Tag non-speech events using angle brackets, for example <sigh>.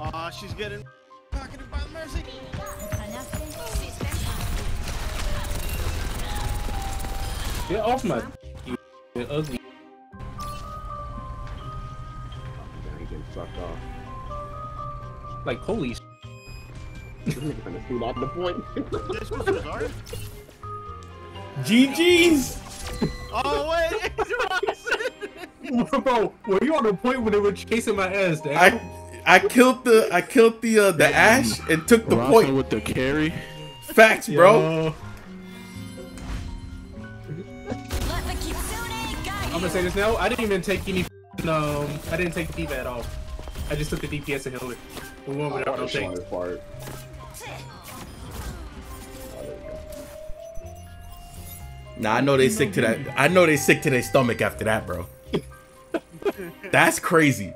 Aw, she's getting pocketed by Mercy. Get off my you ugly. Now he getting sucked off. Like holy sh- This nigga finna shoot off the point. This was Lazard? <laughs> GG's. Oh, wait. <laughs> Bro, were you on the point when they were chasing my ass, Dad? I I killed the I killed the uh, the Ashe and took the Rocking point. with the carry. Facts, bro. I'm gonna say this now. I didn't even take any. Um, I didn't take the D at all. I just took the DPS and held it. We went without no take. Sorry, part. Nah, I know they sick to that. I know they sick to their stomach after that, bro. That's crazy.